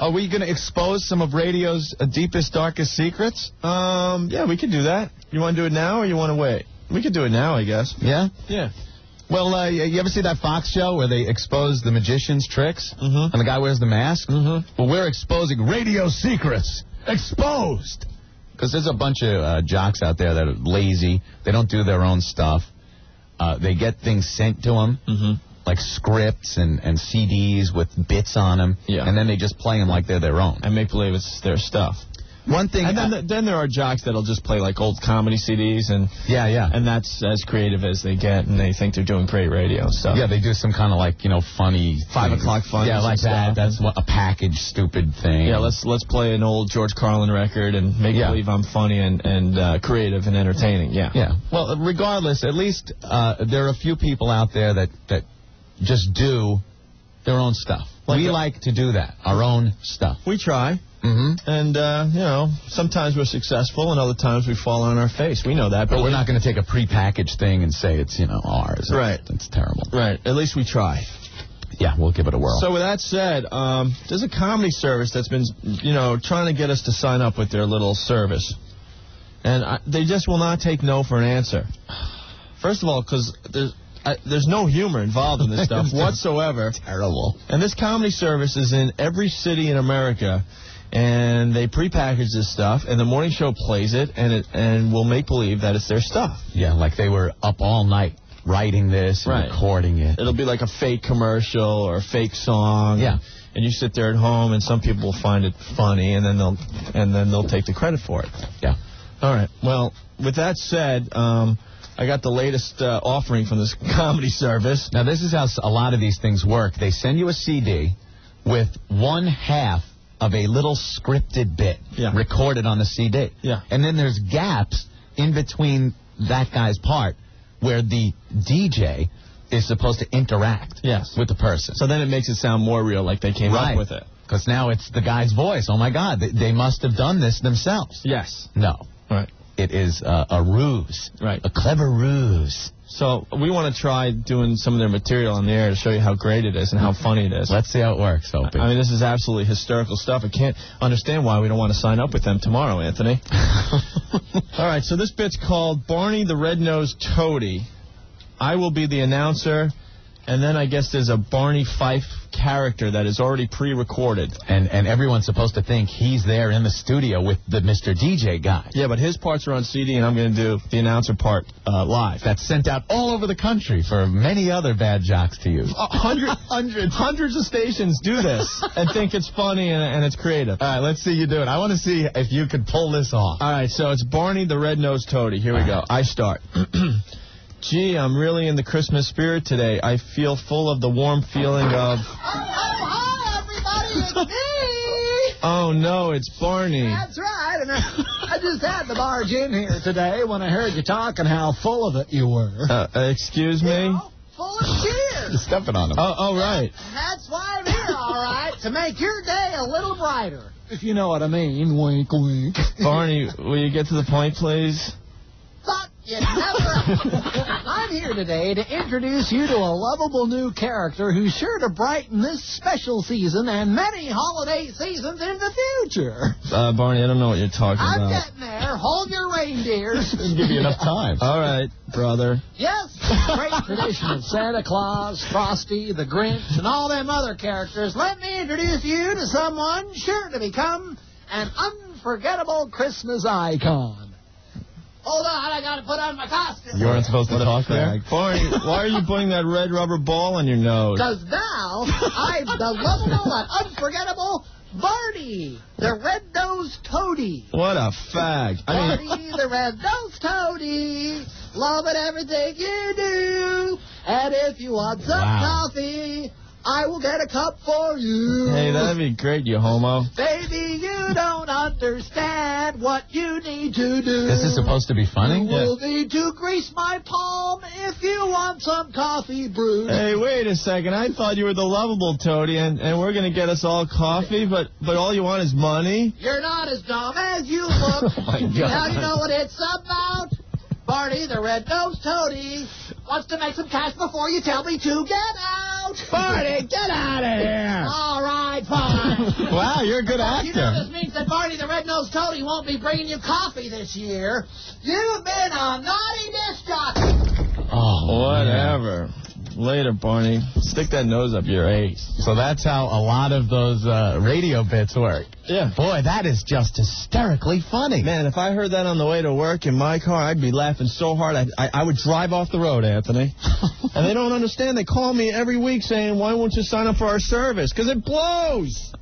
Are we going to expose some of radio's uh, deepest, darkest secrets? Um, yeah, we could do that. You want to do it now or you want to wait? We could do it now, I guess. Yeah? Yeah. Well, uh, you ever see that Fox show where they expose the magician's tricks Mhm. and the guy wears the mask? Mhm. Well, we're exposing radio secrets. Exposed. Because there's a bunch of uh, jocks out there that are lazy. They don't do their own stuff. Uh, they get things sent to them, Mm-hmm. Like scripts and, and CDs with bits on them. Yeah. And then they just play them like they're their own. And make believe it's their stuff. One thing. And then, I- then there are jocks that'll just play like old comedy CDs, and yeah, yeah. and that's as creative as they get, and they think they're doing great radio stuff. Yeah, they do some kind of like, you know, funny. Five o'clock funnies Yeah, like that. stuff. That's what, a package stupid thing. Yeah, let's let's play an old George Carlin record and make Yeah. believe I'm funny and and uh, creative and entertaining. Yeah. Yeah. Well, regardless, at least uh, there are a few people out there that that just do their own stuff. Like we like to do that, our own stuff. We try, Mm-hmm. and uh, you know, sometimes we're successful, and other times we fall on our face. We know that, But we're not going to take a prepackaged thing and say it's you know ours. Right. It's terrible. right. At least we try. Yeah, we'll give it a whirl. So with that said, um, there's a comedy service that's been, you know, trying to get us to sign up with their little service, and I, they just will not take no for an answer. First of all, because there's I, there's no humor involved in this stuff whatsoever. terrible. And this comedy service is in every city in America, and they prepackage this stuff, and the morning show plays it, and it and will make believe that it's their stuff. Yeah, like they were up all night writing this and Right. recording it. It'll be like a fake commercial or a fake song. Yeah. And you sit there at home, and some people will find it funny, and then they'll and then they'll take the credit for it. Yeah. All right. Well, with that said, um, I got the latest uh, offering from this comedy service. Now, this is how a lot of these things work. They send you a CD with one half of a little scripted bit Yeah. recorded on the CD. Yeah. And then there's gaps in between that guy's part where the DJ is supposed to interact Yes. with the person. So then it makes it sound more real, like they came right. up with it. Because now it's the guy's voice. Oh, my God. They, they must have done this themselves. Yes. No. Right. It is uh, a ruse. Right. A clever ruse. So we want to try doing some of their material on the air to show you how great it is and how funny it is. Let's see how it works, Opie. I mean, this is absolutely hysterical stuff. I can't understand why we don't want to sign up with them tomorrow, Anthony. All right, so this bit's called Barney the Red-Nosed Toady. I will be the announcer, and then I guess there's a Barney Fife character that is already pre-recorded. and and everyone's supposed to think he's there in the studio with the Mr. DJ guy. Yeah, but his parts are on CD, and I'm going to do the announcer part uh, live. That's sent out all over the country for many other bad jocks to use. A hundred, hundreds, hundreds of stations do this and think it's funny and, and it's creative. All right, let's see you do it. I want to see if you can pull this off. All right, so it's Barney the Red-Nosed Toady. Here we go. I start. Gee, I'm really in the Christmas spirit today. I feel full of the warm feeling of. Hi, everybody, it's me. Oh no, it's Barney. That's right. And I, I just had to barge in here today when I heard you talking how full of it you were. Uh, uh, excuse me. Oh, full of cheers. Stepping on him. Oh, oh right. That's why I'm here, all right, to make your day a little brighter. If you know what I mean. Wink, wink. Barney, will you get to the point, please? Thought you'd. I'm here today to introduce you to a lovable new character who's sure to brighten this special season and many holiday seasons in the future. Uh, Barney, I don't know what you're talking about. I'm getting there. Hold your reindeers. Didn't give you enough time. All right, brother. Yes, great tradition of Santa Claus, Frosty, the Grinch, and all them other characters. Let me introduce you to someone sure to become an unforgettable Christmas icon. Hold on, I gotta put on my costume. You weren't supposed to talk there. Barney, why are you putting that red rubber ball on your nose? Because now I'm the lovable and unforgettable Barney, the red-nosed toady. What a fag. I mean, Barney, the red-nosed toady, loving everything you do. And if you want some Wow. coffee, I will get a cup for you. hey, that'd be great, you homo. Baby, you don't understand what you need to do. This is supposed to be funny? You will need to grease my palm if you want some coffee brewed. Hey, wait a second. I thought you were the lovable toady, and, and we're gonna get us all coffee, but but all you want is money. You're not as dumb as you look. Oh, my God. Now you know what it's about. Barney, the red-nosed toady, wants to make some cash before you tell me to get out. Out. Barney, get out of here. All right, fine. Wow, you're a good actor. You know this means that Barney the Red-Nosed Toady won't be bringing you coffee this year. You've been a naughty disc jockey. Oh, Whatever. Later, Barney. Stick that nose up your ace. So that's how a lot of those uh, radio bits work. Yeah. Boy, that is just hysterically funny. Man, if I heard that on the way to work in my car, I'd be laughing so hard I, I, I would drive off the road, Anthony. and they don't understand. They call me every week saying, why won't you sign up for our service? Because it blows.